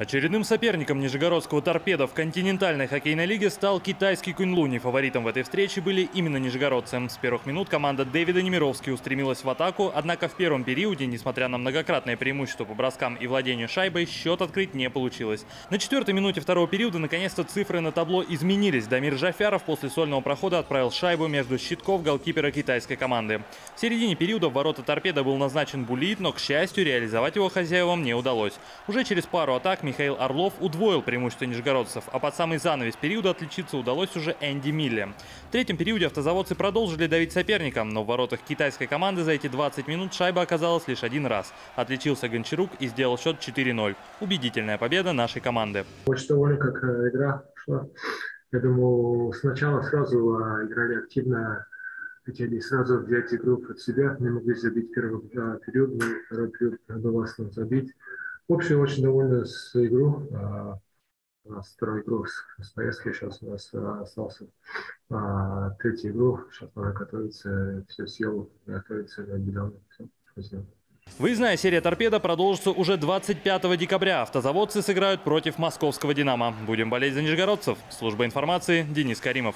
Очередным соперником нижегородского торпеда в континентальной хоккейной лиге стал китайский Куньлуни. Фаворитом в этой встрече были именно нижегородцы. С первых минут команда Дэвида Немировски устремилась в атаку, однако в первом периоде, несмотря на многократное преимущество по броскам и владению шайбой, счет открыть не получилось. На четвертой минуте второго периода наконец-то цифры на табло изменились. Дамир Жафяров после сольного прохода отправил шайбу между щитков голкипера китайской команды. В середине периода в ворота торпеда был назначен Булит, но, к счастью, реализовать его хозяевам не удалось. Уже через пару атак Михаил Орлов удвоил преимущество нижегородцев, а под самый занавес периода отличиться удалось уже Энди Милле. В третьем периоде автозаводцы продолжили давить соперникам, но в воротах китайской команды за эти 20 минут шайба оказалась лишь один раз. Отличился Гончарук и сделал счет 4-0. Убедительная победа нашей команды. Очень довольна, как э, игра шла. Я думаю, сначала сразу а, играли активно, хотели сразу взять игру под себя, не могли забить первый а, период, но второй период удалось нам забить. В очень довольны с игру. А, у второй игру с, поездки, сейчас у нас а, остался а, третий игру. Сейчас надо готовиться, все сил готовиться к отделению. Все, спасибо. Выездная серия «Торпеда» продолжится уже 25 декабря. Автозаводцы сыграют против московского «Динамо». Будем болеть за нижегородцев. Служба информации Денис Каримов.